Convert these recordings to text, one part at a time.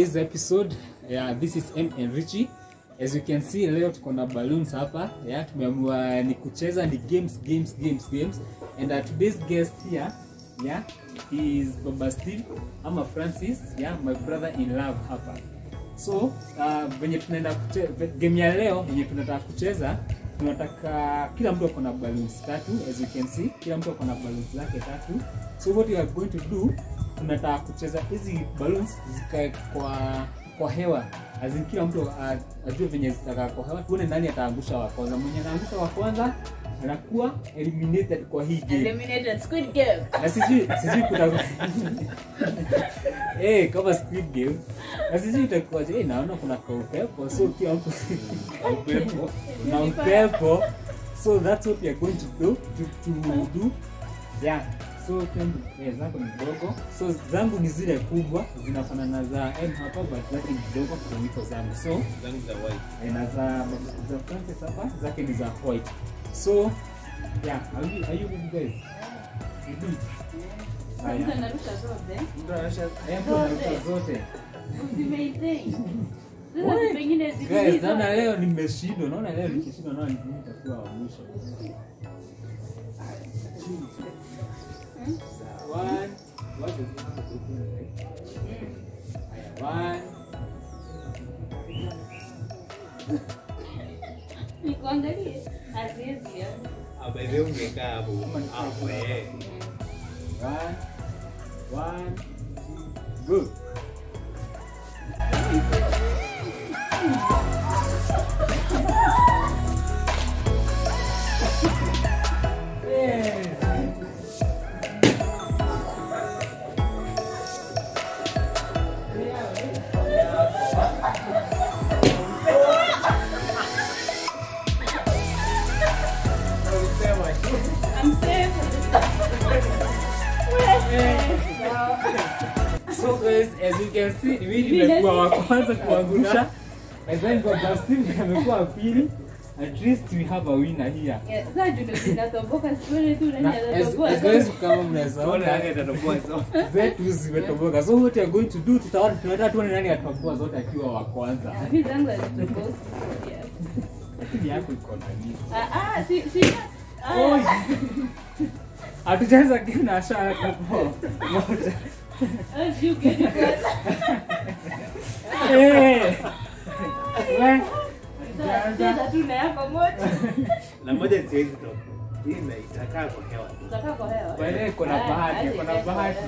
Today's episode. Yeah, this is M and Richie. As you can see leo tuko na balloons hapa. Yeah, tumeamua ni kucheza ni games games games games. And our today's guest here, yeah, he is Baba Steve ama Francis, yeah, my brother in love hapa. So, uh, venye tunaenda game ya leo venye tunataka kucheza tunataka kila mtu ako na balloons tatu as you can see kila mtu ako na balloons zake tatu so what you are going to do tunataka kucheza hizi balloons zikae kwa kwa hewa. Azin kila mtu ajue venye zitakaa kwa hewa tuone nani ataangusha wa kwanza. Mwenye anaangusha wa kwanza anakuwa eliminated kwa hii game. Eliminated. Squid Game. na sijui sijui kuna eh kama squid game. Na sijui itakuwaje. Hey, naona kuna kaupepo. So kila mtu upepo na upepo so that's what we are going to do to, to do. Yeah so eh, zako ni ndogo so zangu ni zile kubwa zinafanana za M hapa but zake ni ndogo kuliko zangu so zangu za white. eh, na za za Francis hapa zake ni za white so yeah are you, are you ready guys. Mtu anarusha zote. Mtu anarusha mtu anarusha zote. Zimeitei. Sasa Wait. pengine Guys, zikilizo. naona leo nimeshindwa. Naona leo nikishindwa naona nitakuwa wa mwisho. Way, ungekaa hapo. Hapo, So as you can see, mimi nimekuwa wa kwanza kuangusha. And then Baba Steve amekuwa wa pili. At least we have a winner here. Kama mnaweza Ona ona yake itatoboa zote. zetu zimetoboka. So what we are going to do tutaona tunataka tuone nani atatoboa zote akiwa wa kwanza. Lakini yako iko na nini? Ah ah si si. Oi. Ah. Hatujaanza game na. Moja. Na moja. Siwezi toka. Hii itakaa kwa hewa. Kwa hewa. Kwa iko na Ah, bahati, iko na bahati.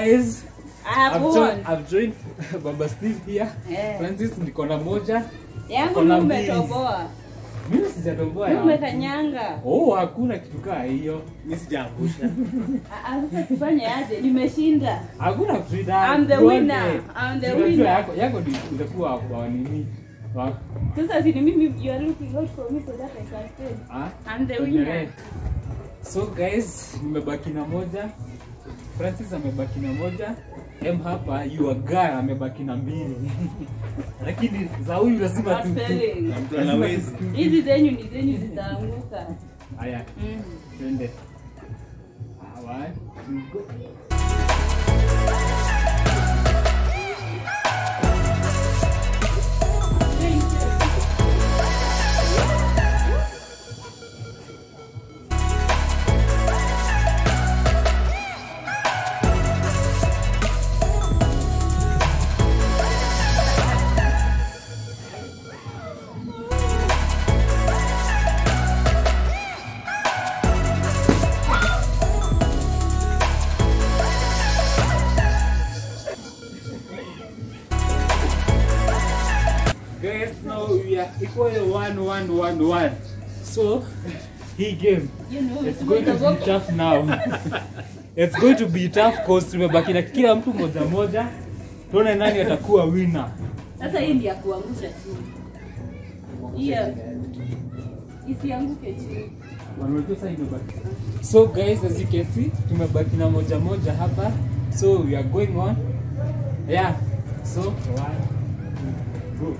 Guys, I have I've one. joined, I've joined Baba Steve here. Yeah. Francis niko na moja. Yangu mbili. umetoboa. Mimi sijatomboa Ni yangu. umekanyanga. Oh, hakuna kitu kaa hiyo. Mimi sijaangusha. Sasa tufanye aje? Nimeshinda. Hakuna kushida. I'm the winner. I'm the winner. Yako yako itakuwa kwa nini? Sasa si ni mimi you are looking out for me so that I can stay. ah? I'm the winner. So guys, nimebaki na moja. Francis amebaki na moja. M hapa you are girl amebaki na mbili. Lakini za huyu lazima tu. Hizi zenyu ni zenyu zitaanguka. Haya, Mm. twende. Ah, one, one, one. So, he came. You know, it's going to be tough now. it's going to be tough cause tumebaki na kila mtu moja moja. tuone nani atakuwa winner Sasa hii ndio ya kuangusha chini. Hiyo isianguke chini. so guys as you can see tumebaki na moja moja hapa so we are going on yeah so one two go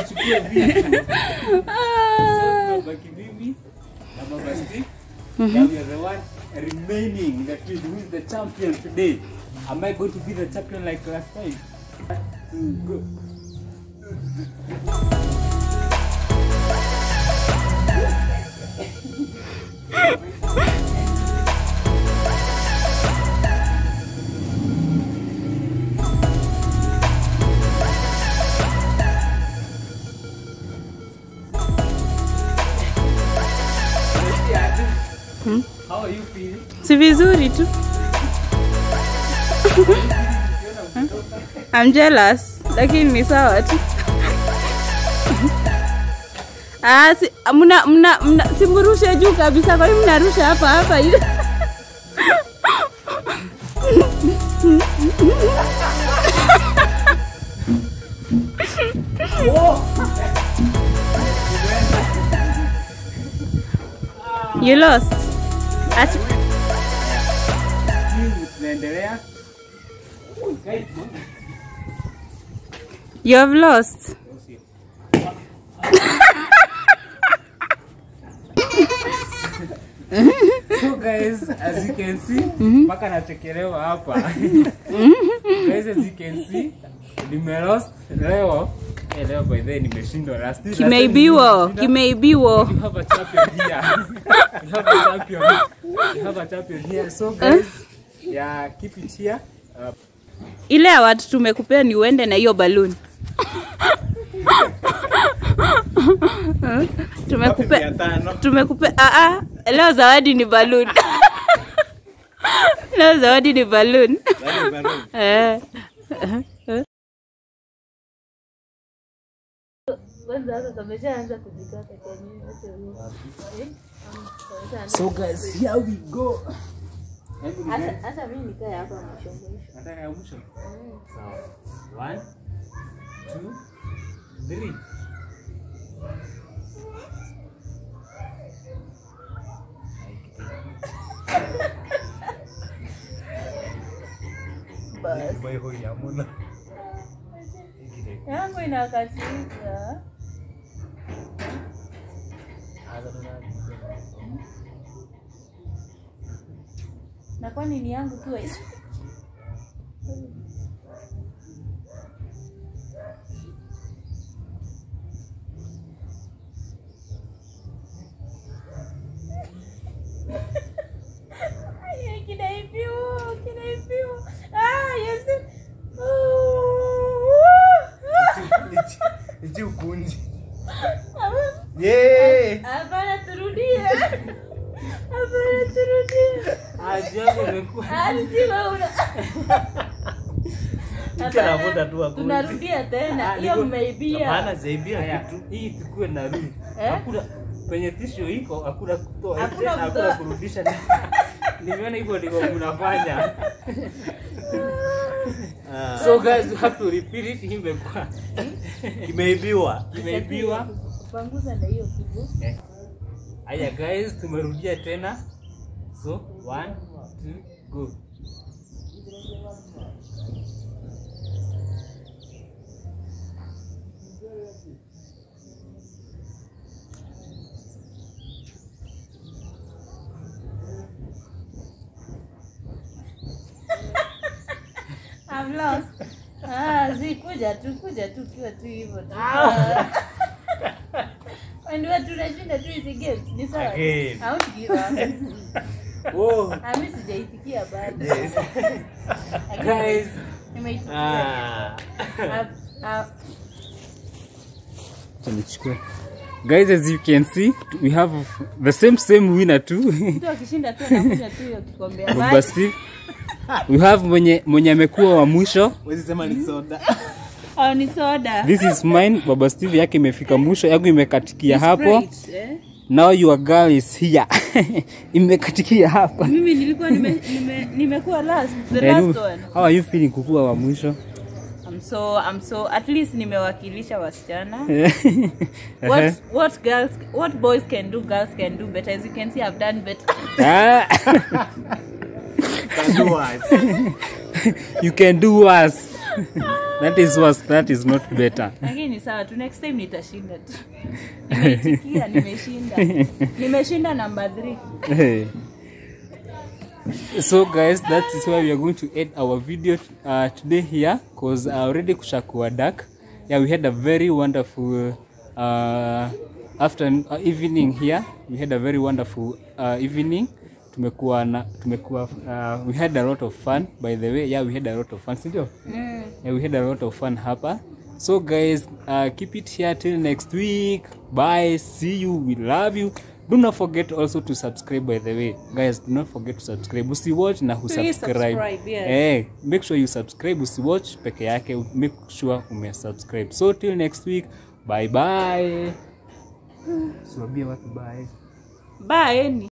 Uchukue vitu. So tunabaki mimi na Baba. Now are the one remaining that will who is the champion today. Am I going to be the champion like last time? Two, si vizuri tu. I'm jealous lakini ni sawa tu. Ah, si, mna, mna, mna, simurushe juu kabisa kwa hiyo mnarusha hapa hapa hivi you lost. Ati, Hii tunaendelea. You have lost So guys, as you can see, mpaka nachekelewa hapa. guys, as you can see, nimelost leo. Hey, leo by the way nimeshindwa last kimeibiwa kimeibiwa You have a champion here. you have a champion. You have a champion here. So guys, yeah, kipitia. Uh, ile ya watu tumekupea ni uende na hiyo baluni tumekupea tumekupea ah, ah, leo zawadi ni baluni leo zawadi ni balloon Yaani eh. So guys, here we go. Hebu ni Hata gani? hata mimi nikae hapa mwisho mwisho. Nataka ya mwisho. Sawa. One, two, three. Boy huyu hamuna. Yangu inakatika. Na kwani ni yangu tu anavuta tu. Tunarudia tena. Ah, Hiyo mmeibia. Hapana zaibia kitu. hii tukue na rule. Eh? Hakuna penye tisho iko hakuna kutoa Hakuna hakuna kurudisha. Nimeona hivyo ndivyo mnafanya. Ah. So guys, you have to repeat it. Imekuwa Kimeibiwa. kimeibiwa Panguza na hiyo kibu. Eh. Haya guys, tumerudia tena. So, one, two, go. I'm lost. Ah, zi kuja tu, kuja tu kiwa tu hivyo tu. Ah. Ndio tunashinda tu hizi games. Ni sawa. Again. I won't give up. Oh. Ah, sijaitikia bado. Yes. Guys, Nimeitikia. Ah. Ah, ah. Guys, as you can see, we have the same same winner too. Baba. Steve. We have mwenye mwenye amekuwa wa mwisho. Wezi sema ni soda. Au ni soda. This is mine. Baba Steve yake imefika mwisho, yangu imekatikia hapo. Sprite, eh? Now your girl is here. imekatikia hapa. Mimi nilikuwa nime, nime, nimekuwa last, the last one. How are you feeling kukuwa wa mwisho? I'm so I'm so at least nimewakilisha wasichana. what what girls what boys can do girls can do better as you can see I've done better. Ah, Can do what? you can do worse. That is worse. That is not better. Lakini sawa tu next time nitashinda tu. Nimeitikia nimeshinda. Nimeshinda number 3. So guys that is why we are going to end our video uh, today here because uh, already kushakuwa dark yeah we had a very wonderful uh, afternoon uh, evening here we had a very wonderful uh, evening tumekuwa na tumekuwa uh, we had a lot of fun by the way. Yeah we had a lot of fun sindio Mm. yeah, we had a lot of fun hapa. So guys uh, keep it here till next week. Bye see you we love you. Do not forget also to subscribe by the way. Guys do not forget to subscribe. Usiwatch na Please husubscribe. subscribe, yes. eh, make sure you subscribe usiwatch peke yake. Make sure umesubscribe. So till next week. Bye bye siwambie watu bye Bye.